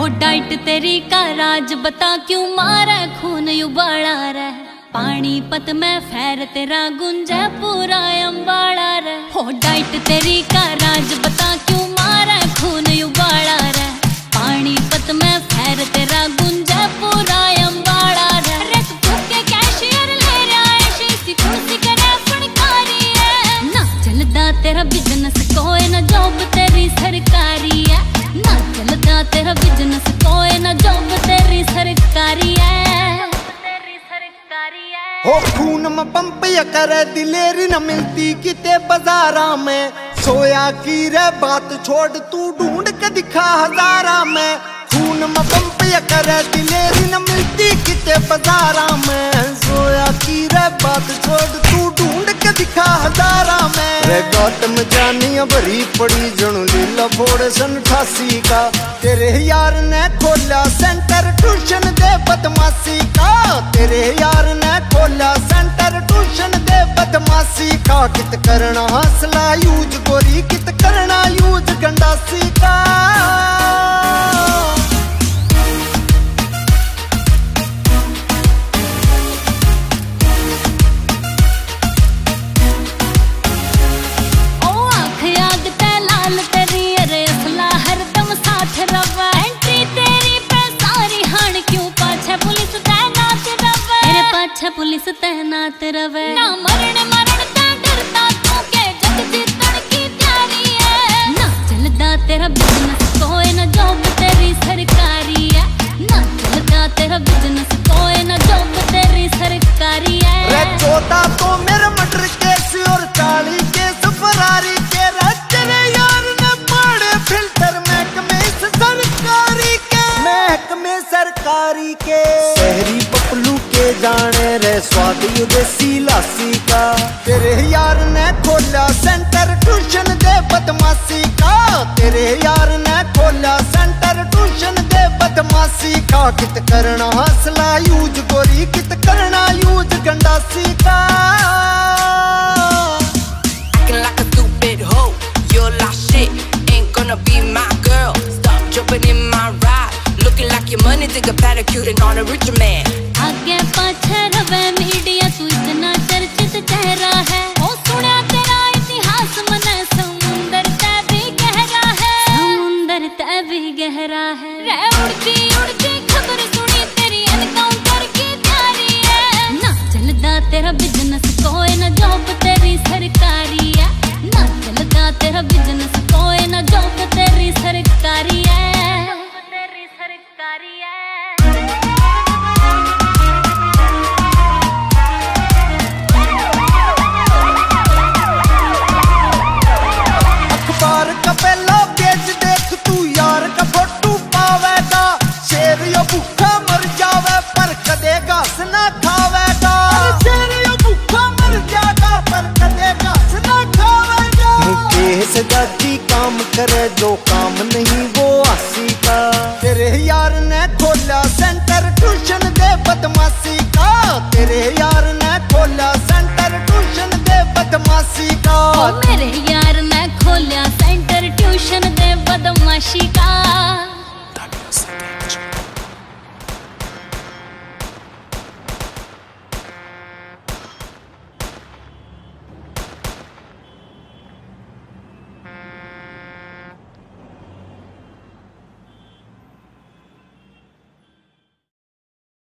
तेरी का राज, बता क्यों मारा खून उबाला रह पानी पत में फैर तेरा गुंजा, पूरा अम्बाला रह ओ डाइट तेरी का राज, बता हो खून में पंप या करे दिलेरी न मिलती किते बाजारा में। सोया की रे बात छोड़ तू ढूंढ के दिखा हजारा में। खून में पंप या करे दिलेरी न मिलती किते बाजारा में। सोया की रे बात छोड़ तू ढूंढ के दिखा हजारा में। रे गौतम जानिया भरी पड़ी जणु लीला फोड़ सन अठासी का। तेरे यार ने खोला सेंटर ट्यूशन दे बदमाशी का। तेरे यार ने खोला बदमाशी का कित करना? हौसला यूज़ गोरी कित करना? यूज़ गंडासी का। ओ आँख आग जाने रे, स्वादी उदेसी लासी का। तेरे यार ने खोला सेंटर ट्यूशन दे बदमाशी का। तेरे यार ने खोला सेंटर ट्यूशन दे बदमाशी का। कित करना हासला, यूज़ गोरी, कित करना यूज़ गंडासी का। Take a pedicure and on a rich man. आगे पाछे रवे मीडिया तू इतना चर्चित चेहरा है।